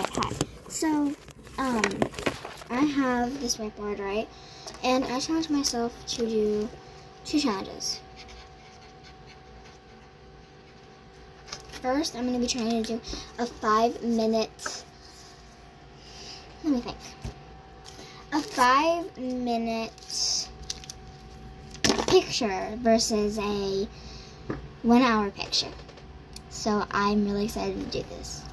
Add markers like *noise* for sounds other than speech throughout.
Hi. So, um, I have this whiteboard, right? And I challenged myself to do two challenges. First, I'm going to be trying to do a five minute, let me think, a five minute picture versus a one hour picture. So I'm really excited to do this.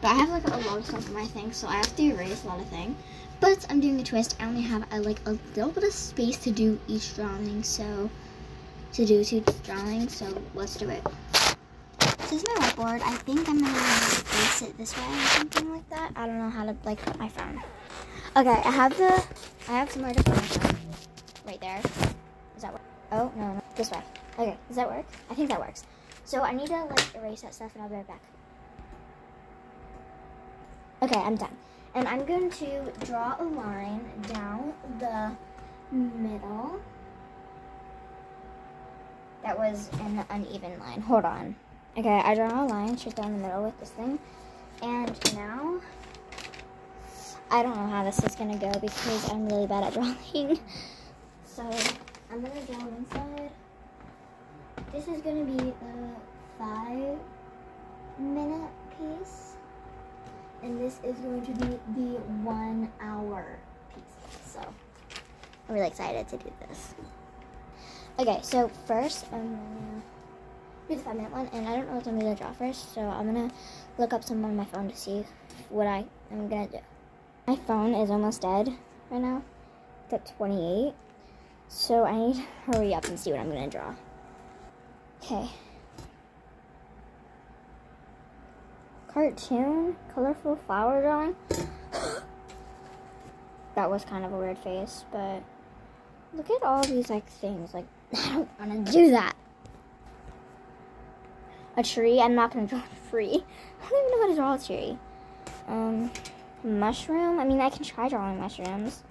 But I have like a lot of stuff on my thing, so I have to erase a lot of things. But I'm doing a twist. I only have a, like a little bit of space to do each drawing, so to do two drawings. So let's do it. This is my whiteboard. I think I'm gonna face it this way or something like that. I don't know how to like put my phone. Okay, I have the I have somewhere to put my phone. Right there. Does that work? Oh no, no, this way. Okay, does that work? I think that works. So I need to like erase that stuff and I'll be right back. Okay, I'm done. And I'm going to draw a line down the middle. That was an uneven line. Hold on. Okay, I draw a line straight down the middle with this thing. And now, I don't know how this is going to go because I'm really bad at drawing. *laughs* so, I'm going to draw inside. This is going to be the five minute piece and this is going to be the one hour piece. So I'm really excited to do this. Okay, so first I'm gonna do the five minute one, and I don't know what I'm gonna draw first, so I'm gonna look up some on my phone to see what I am gonna do. My phone is almost dead right now. It's at 28, so I need to hurry up and see what I'm gonna draw. Okay. Cartoon, colorful flower drawing. that was kind of a weird face, but look at all these like things. Like *laughs* I don't want to do that. A tree. I'm not gonna draw a tree. *laughs* I don't even know how to draw a tree. Um, mushroom. I mean, I can try drawing mushrooms.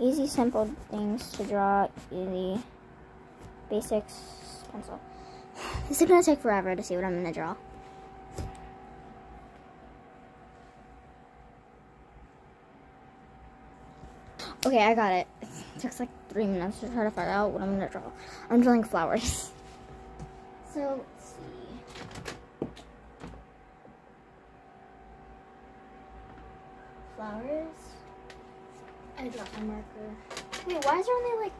Easy, simple things to draw. Easy, basics. Pencil. *sighs* This is gonna take forever to see what I'm gonna draw. Okay, I got it. It took like three minutes to try to figure out what I'm gonna draw. I'm drawing flowers. *laughs* So, let's see. Flowers. I dropped my marker. Wait, why is there only like,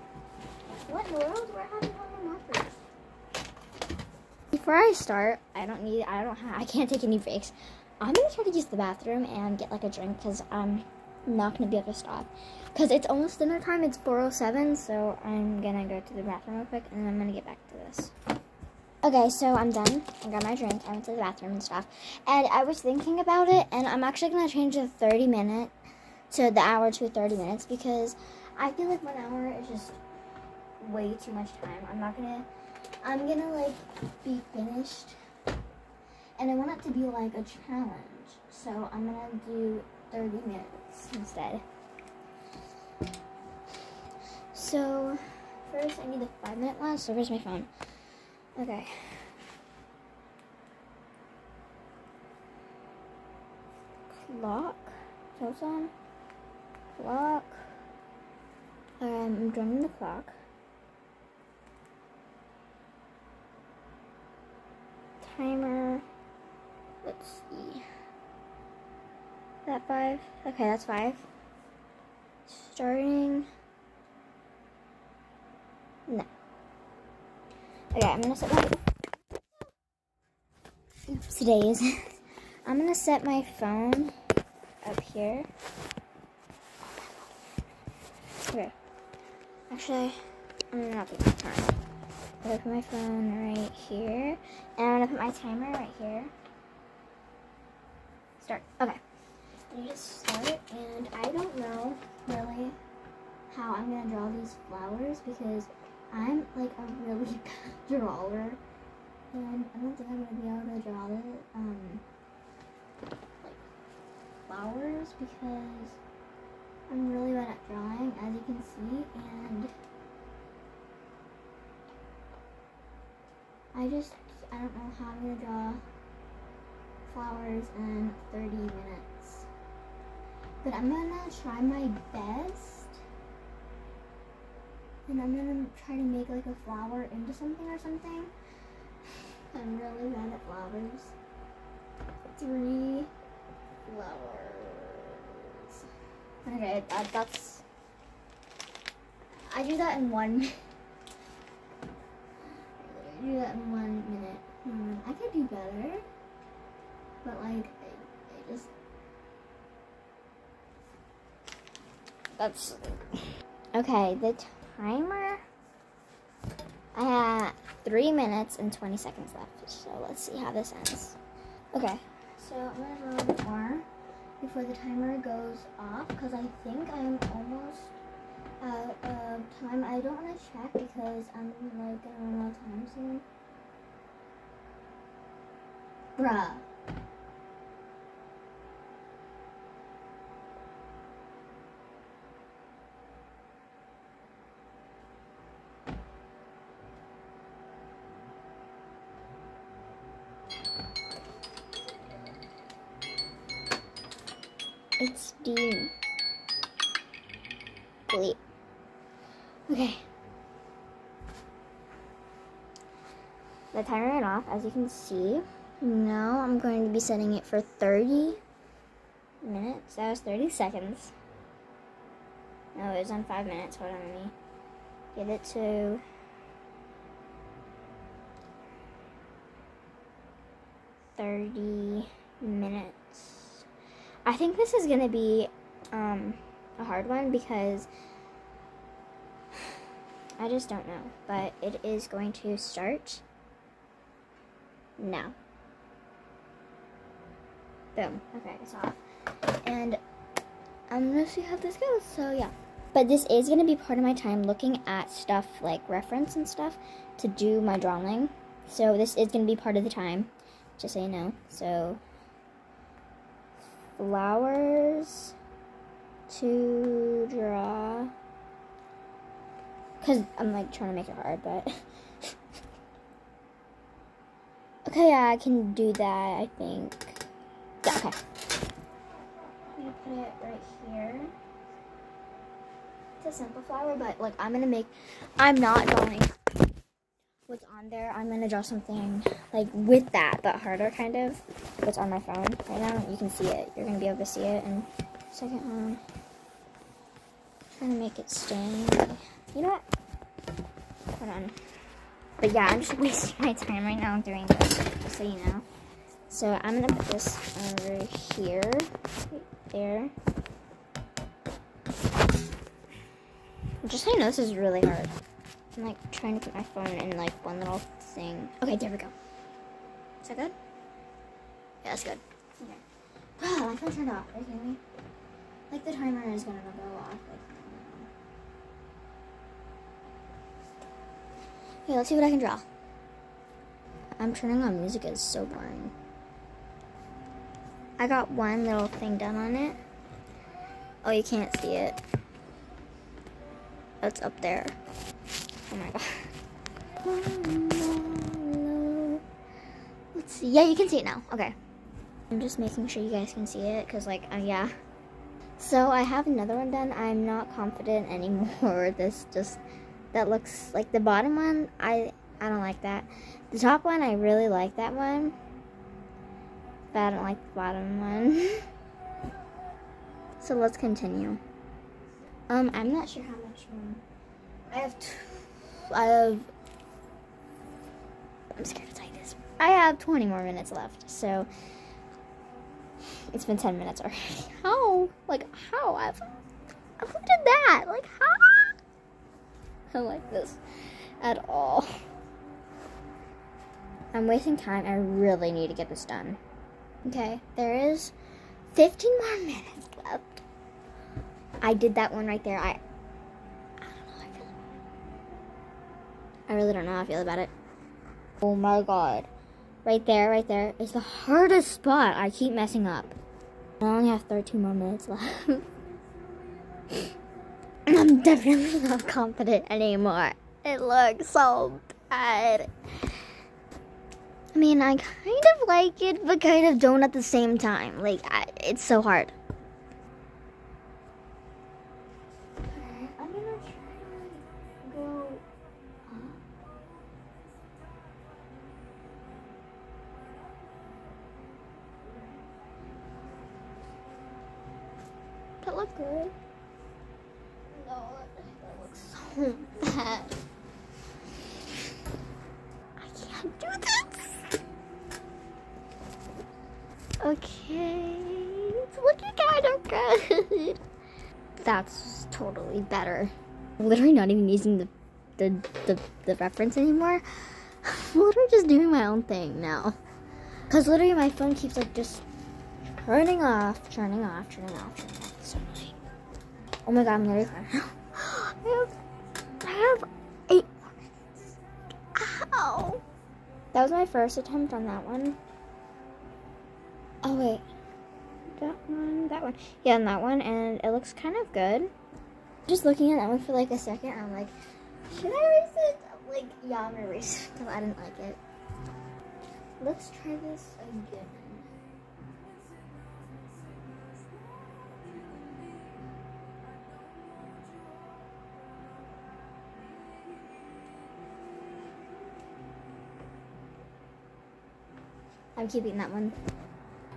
what in the world? Where have you my markers? Before I start, I don't need, I don't have, I can't take any breaks. I'm gonna try to use the bathroom and get like a drink because I'm um, not gonna be able to stop because it's almost dinner time. It's 4:07, so I'm gonna go to the bathroom real quick, and then I'm gonna get back to this. Okay, so I'm done. I got my drink. I went to the bathroom and stuff, and I was thinking about it, and I'm actually gonna change the 30 minute to the hour to 30 minutes because I feel like one hour is just way too much time. I'm not gonna. I'm gonna like be finished, and I want it to be like a challenge. So I'm gonna do 30 minutes instead. So, first I need the five minute one. So, where's my phone? Okay. Clock. What's on? Clock. Um, I'm drumming the clock. Timer. Let's see. That five? Okay, that's five. Starting. No. Okay, I'm gonna set my Oops, days. *laughs* I'm gonna set my phone up here. Okay. Actually, I'm not gonna put my phone. I'm gonna put my phone right here. And I'm gonna put my timer right here. Start. Okay. I just start and I don't know really how I'm gonna draw these flowers because I'm like a really *laughs* bad drawer, and I don't think I'm gonna be able to draw the um like flowers because I'm really bad at drawing, as you can see, and I just I don't know how I'm gonna draw flowers in 30 minutes. But I'm gonna try my best. And I'm gonna try to make like a flower into something or something. *sighs* I'm really bad at flowers. Three flowers. Okay, that, that's. I do that in one. *laughs* I do that in one minute. Hmm, I could do better, but like, I, I just. That's. Okay, the timer. I have three minutes and 20 seconds left, so let's see how this ends. Okay, so I'm gonna go a little more before the timer goes off because I think I'm almost out of time. I don't want to check because I'm like gonna run out of time soon. Bruh. Dean. Okay. The timer went off, as you can see. Now I'm going to be setting it for 30 minutes. That was 30 seconds. No, it was on 5 minutes. Hold on, let me get it to... Thirty minutes. I think this is gonna be um, a hard one because *sighs* I just don't know. But it is going to start now. Boom. Okay, it's off. And I'm gonna see how this goes. So yeah. But this is gonna be part of my time looking at stuff like reference and stuff to do my drawing. So this is gonna be part of the time, just so you know. So flowers to draw. Cause I'm like trying to make it hard, but *laughs* okay, yeah, I can do that. I think. Yeah, okay. Gonna put it right here. It's a simple flower, but like I'm gonna make. I'm not drawing what's on there. I'm gonna draw something like with that, but harder kind of. What's on my phone right now? You can see it. You're gonna be able to see it in second one. Trying to make it stand. You know what? Hold on. But yeah, I'm just *laughs* wasting my time right now doing this, just so you know. So I'm gonna put this over here, right there. Just so you know, this is really hard. I'm like trying to put my phone in like one little thing. Okay, there we go. Is that good? Yeah, that's good. Okay. Wow, my phone turned off. Are you kidding me? Like the timer is gonna go off. Like, okay, let's see what I can draw. I'm turning on music. It's so boring. I got one little thing done on it. Oh, you can't see it. It's up there. Oh my god. Let's see. Yeah, you can see it now. Okay. I'm just making sure you guys can see it because, like, uh, yeah. So I have another one done. I'm not confident *laughs* anymore. *laughs* This just that looks like the bottom one. I I don't like that. The top one, I really like that one. But I don't like the bottom one. *laughs* so let's continue. Um, I'm not sure how much. I have two. I have. I'm scared to type this. I have 20 more minutes left, so it's been 10 minutes already. *laughs* How? Like how? I've, who did that? Like how? I don't like this at all. I'm wasting time. I really need to get this done. Okay, there is 15 more minutes left. I did that one right there. I I really don't know how I feel about it. Oh my god. Right there, right there is the hardest spot. I keep messing up. I only have 13 more minutes left. And *laughs* I'm definitely not confident anymore. It looks so bad. I mean, I kind of like it, but kind of don't at the same time. Like, I, it's so hard. Good. No, that looks so *laughs* bad. I can't do this. Okay, it's looking kind of good. *laughs* That's totally better. Literally not even using the the the, the reference anymore. *sighs* I'm literally just doing my own thing now. Cause literally my phone keeps like just turning off, turning off, turning off, turning off. Oh my god, I'm literally crying. *gasps* I have, I have eight. Ow. That was my first attempt on that one. Oh wait. That one, that one. Yeah, on that one, and it looks kind of good. Just looking at that one for like a second, I'm like, should I erase it? I'm like, yeah, I'm gonna erase it because I didn't like it. Let's try this again. I'm keeping that one.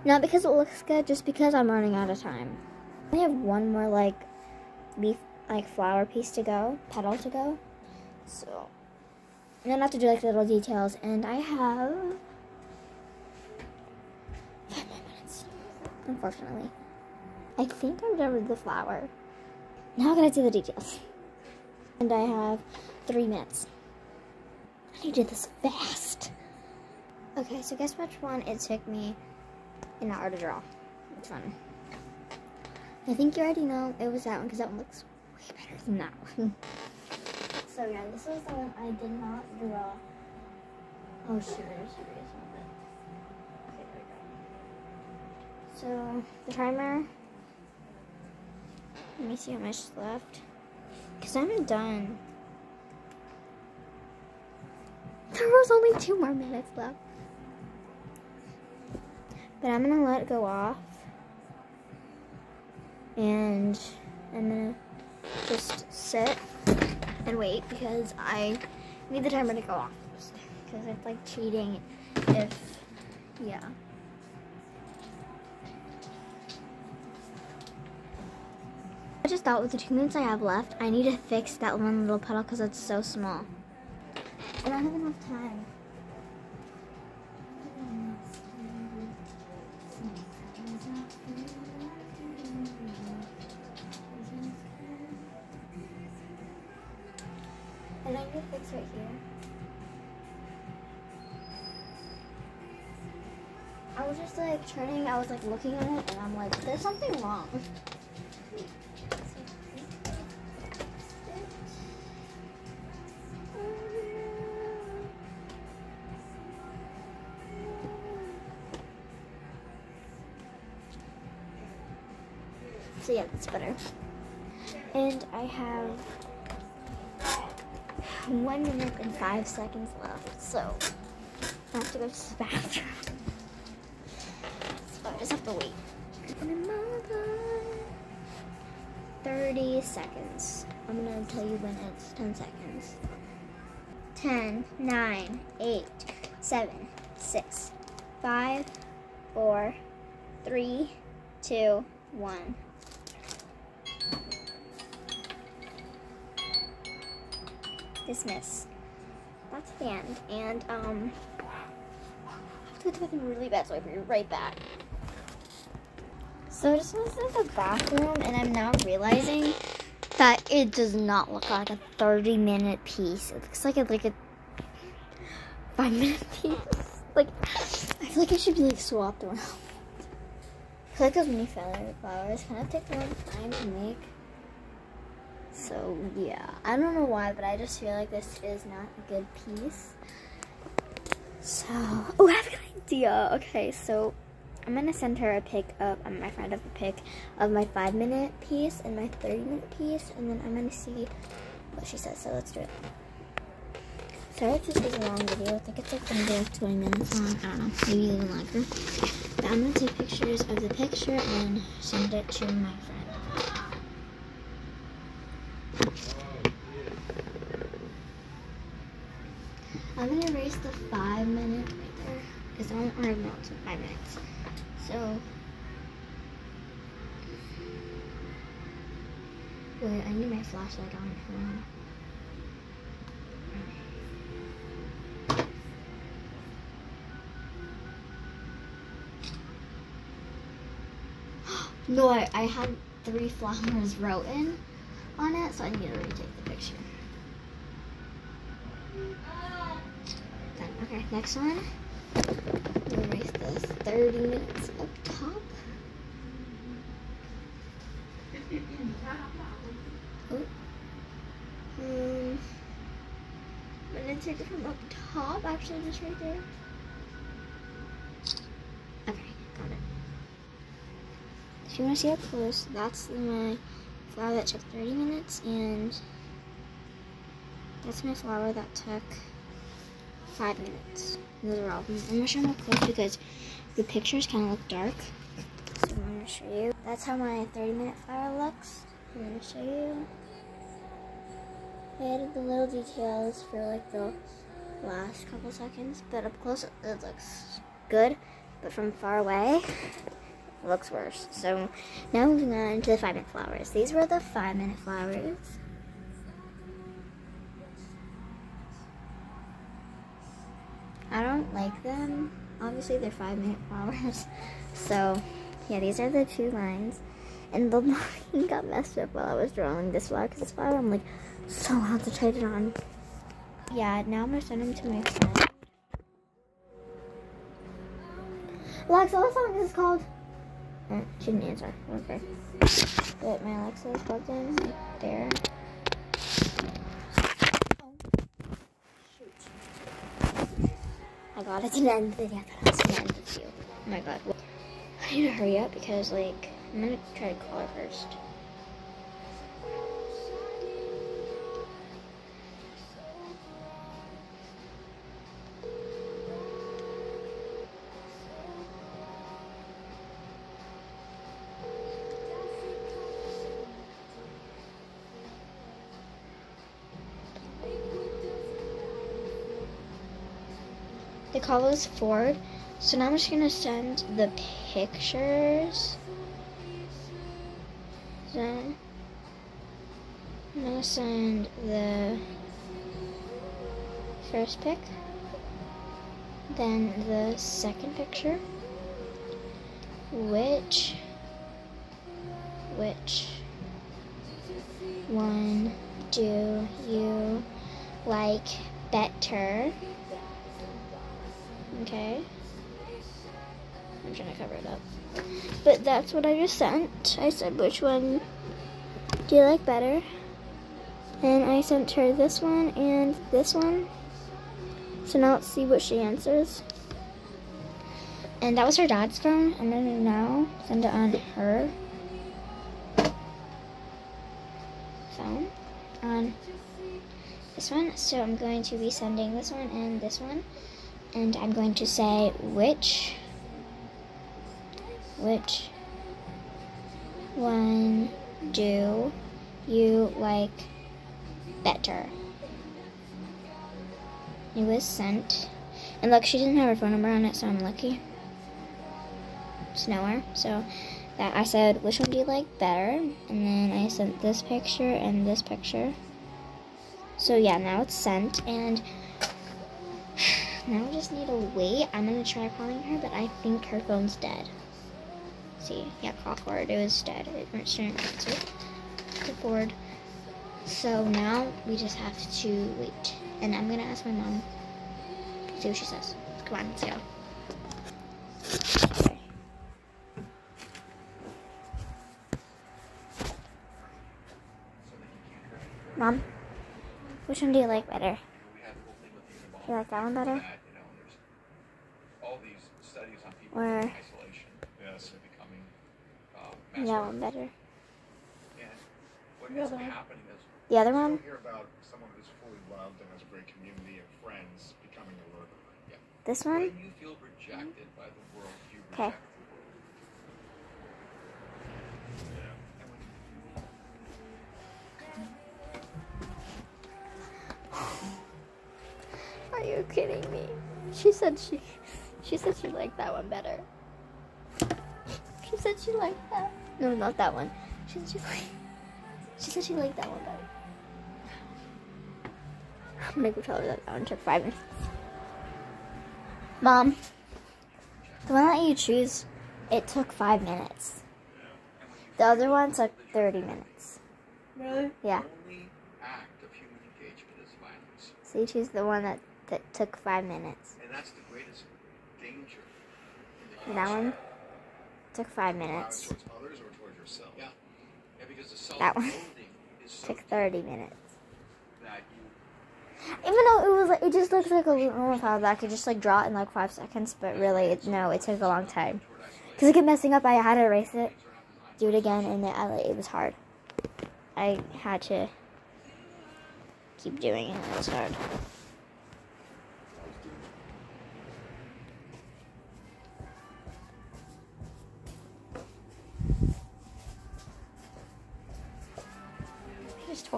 Not because it looks good, just because I'm running out of time. I have one more like leaf, like flower piece to go, petal to go. So, and then I have to do like little details, and I have five minutes. Unfortunately, I think I'm done with the flower. Now I gotta do the details, and I have three minutes. I need to do this fast. Okay, so guess which one it took me an hour to draw. Which one? I think you already know it was that one because that one looks way better than that one. *laughs* so yeah, this was the one I did not draw. Oh shoot, there's on. Okay, there we go. So the timer. Let me see how much is left. Because I'm done. There was only two more minutes left. But I'm gonna let it go off. And I'm gonna just sit and wait because I need the timer to go off. Because it's like cheating if, yeah. I just thought with the two minutes I have left, I need to fix that one little petal because it's so small. I don't have enough time. Looking at it and I'm like, there's something wrong. So yeah, that's better. And I have one minute and five seconds left, so I have to go to the bathroom. Just have to wait. 30 seconds. I'm gonna tell you when it's 10 seconds. 10, 9, 8, 7, 6, 5, 4, 3, 2, 1. dismiss. That's the end. And, um, I have to to the really bad, so I'll be right back. So I just went to the bathroom, and I'm now realizing that it does not look like a 30 minute piece. It looks like a, like a 5 minute *laughs* piece. Like, I feel like it should be like swapped around. I feel like those mini flowers kind of take a long time to make. So yeah, I don't know why, but I just feel like this is not a good piece. So, oh, I have an idea. Okay, so I'm gonna send her a pic of um, my friend of a pic of my five minute piece and my 30 minute piece, and then I'm gonna see what she says. So let's do it. Sorry if this is a long video. I think it's like gonna be like 20 minutes long. I don't know, maybe even longer. But I'm gonna take pictures of the picture and send it to my friend. I'm gonna erase the five minute right there because I don't have notes with five minutes. So Wait, I need my flashlight on. Hold on. *gasps* No, I, I had three flowers written on it, so I need to retake the picture. Done. Okay, next one. Erase this 30 minutes up top. Oh. Um, I'm gonna take it from up top, actually, just right there. Okay, got it. If you want to see up close, that's my flower that took 30 minutes, and that's my flower that took five minutes. Those are all. I'm gonna show them close because the pictures kind of look dark. So I'm gonna show you. That's how my 30 minute flower looks. I'm gonna show you. I added the little details for like the last couple seconds, but up close it looks good, but from far away it looks worse. So now moving on to the five minute flowers. These were the five minute flowers. I don't like them. Obviously they're five minute flowers. *laughs* So yeah, these are the two lines. And the *laughs* line got messed up while I was drawing this flower because this flower I'm like so hard to tie concentrated on. Yeah, now I'm gonna send them to my friend. Alexa, what song is this called? Uh, she didn't answer. Okay. But my Alexa is plugged in right there. Oh. Shoot. I got it to the end the video. I thought it was the end of you. Oh my god. I need to hurry up because, like, I'm gonna try to call her first. Was forward, so now I'm just gonna send the pictures. Then I'm gonna send the first pic, then the second picture, which which one do you like better? Okay. I'm trying to cover it up. But that's what I just sent. I said, which one do you like better? And I sent her this one and this one. So now let's see what she answers. And that was her dad's phone. I'm gonna now send it on her phone. On this one. So I'm going to be sending this one and this one. And I'm going to say which which one do you like better? It was sent. And look, she didn't have her phone number on it, so I'm lucky. It's nowhere. So that I said, which one do you like better? And then I sent this picture and this picture. So yeah, now it's sent. And now I just need to wait. I'm to try calling her, but I think her phone's dead see. Yeah, awkward. It was dead. It to the board. So now we just have to wait. And I'm gonna ask my mom. See what she says. Come on, let's go. Mom, which one do you like better? You like that one better? Or that one uh, better. The other one. The other one? hear about someone who's fully loved and has a great community and friends becoming a murderer. Yeah. This one? When you feel rejected by the world, you Okay. reject the world. Yeah. And when Are you kidding me? She said she she said she liked that one better. She said she liked that. No, not that one. She said she liked She said she liked that one better. I'm gonna go tell her that that one took five minutes. Mom, the one that you choose, it took five minutes. The other one took 30 minutes. Really? Yeah. only act of human engagement is violence. So you choose the one that, that took five minutes. And that's the greatest danger. in the That one took five minutes. That one *laughs* Took 30 minutes. Even though it was like, it just looks like a normal file that I could just like draw it in like five seconds, but really, it, no, it took a long time. Because I kept messing up, I had to erase it, do it again, and it, I, it was hard. I had to keep doing it, it was hard.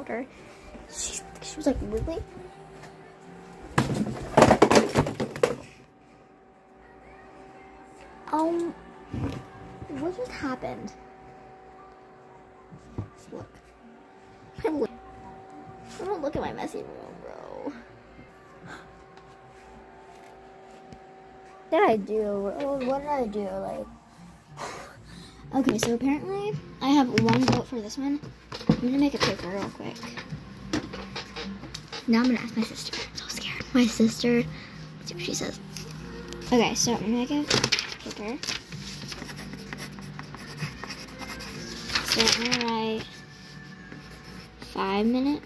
Her. She, she was like, really? Um, what just happened? Look. *laughs* I don't look at my messy room, bro. *sighs* What did I do? What did I do? Like. *sighs* Okay, so apparently I have one vote for this one. I'm gonna make a paper real quick. Now I'm gonna ask my sister. I'm so scared. My sister. See what she says. Okay, so I'm gonna make a paper. So I'm gonna write five minute.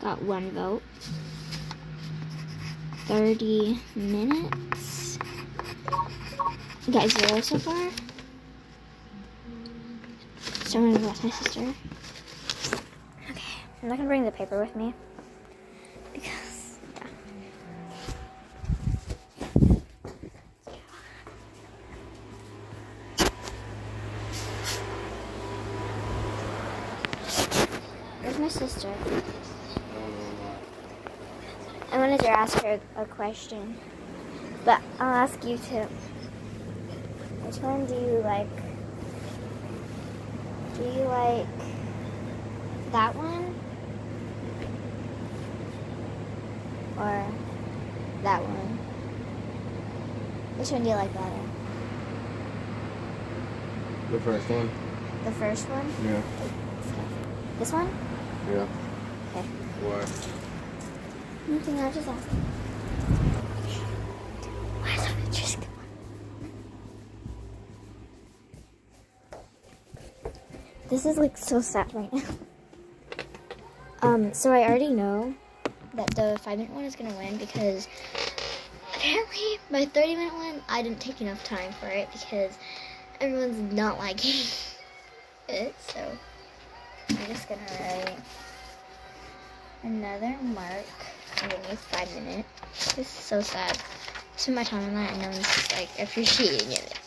Got one vote. 30 minutes. Got zero so far. I'm gonna go my sister. Okay, I'm not gonna bring the paper with me because yeah. Where's my sister? I wanted to ask her a question, but I'll ask you too. Which one do you like? Do you like that one? Or that one? Which one do you like better? The first one? The first one? Yeah. This one? Yeah. Okay. Why? Nothing, I just asked. Is like so sad right now. *laughs* Um, so I already know that the five minute one is gonna win because apparently my 30 minute one I didn't take enough time for it because everyone's not liking *laughs* it. So I'm just gonna write another mark underneath five minutes. This is so sad. Spend my time on that and no one's like appreciating it.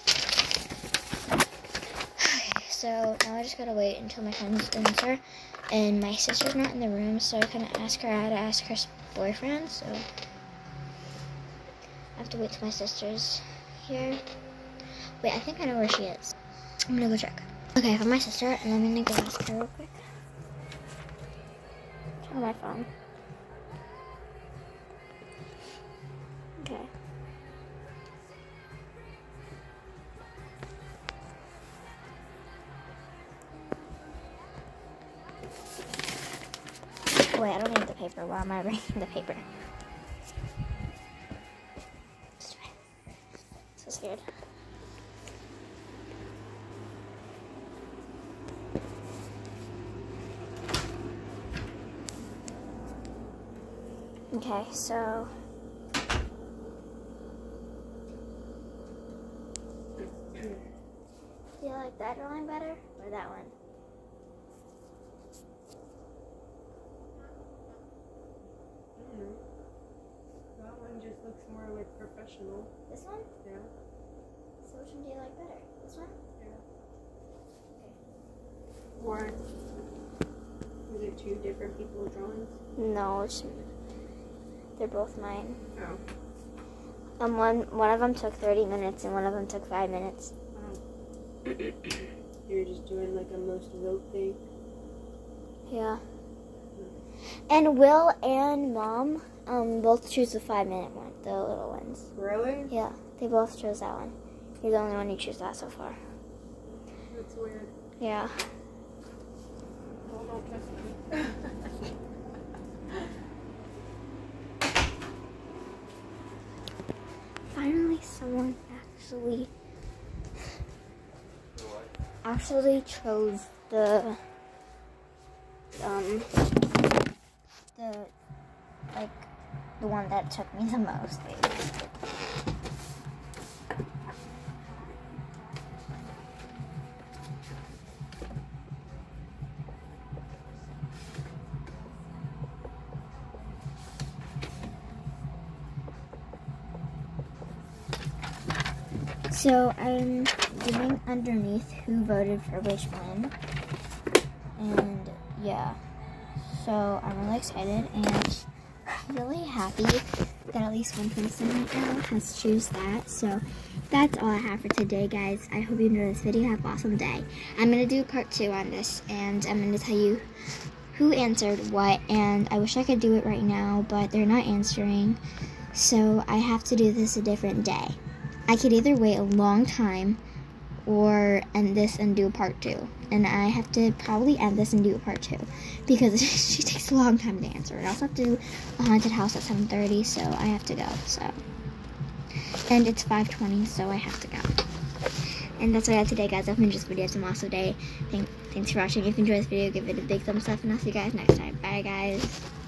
So now I just gotta wait until my friends answer. And my sister's not in the room, so I couldn't ask her how to ask her boyfriend, so I have to wait till my sister's here. Wait, I think I know where she is. I'm gonna go check. Okay, I my sister, and I'm gonna go ask her real quick. Turn on my phone. Paper. Why am I reading the paper? So scared. Okay, so do you like that drawing better or that one? That one just looks more like professional. This one? Yeah. So which one do you like better? This one? Yeah. Okay. Or is it two different people drawings? No, it's, they're both mine. Oh. Um, one one of them took 30 minutes and one of them took five minutes. Wow. *coughs* You're just doing like a most vote thing. Yeah. And Will and Mom um both choose the five minute one, the little ones. Really? Yeah, they both chose that one. You're the only one who chose that so far. That's weird. Yeah. Well, don't trust me. Finally, someone actually actually chose the um the like the one that took me the most. So I'm doing underneath who voted for which one. And yeah. So I'm really excited and really happy that at least one person right now has choose that. So that's all I have for today, guys. I hope you enjoyed this video. Have an awesome day. I'm going to do part two on this and I'm going to tell you who answered what. And I wish I could do it right now, but they're not answering. So I have to do this a different day. I could either wait a long time or end this and do a part two. And I have to probably end this and do a part two because *laughs* she takes a long time to answer. I also have to do a haunted house at 7.30, so I have to go. So, And it's 5.20, so I have to go. And that's what I have today, guys. I hope you enjoyed this video. It's an awesome day. Thank, thanks for watching. If you enjoyed this video, give it a big thumbs up, and I'll see you guys next time. Bye, guys.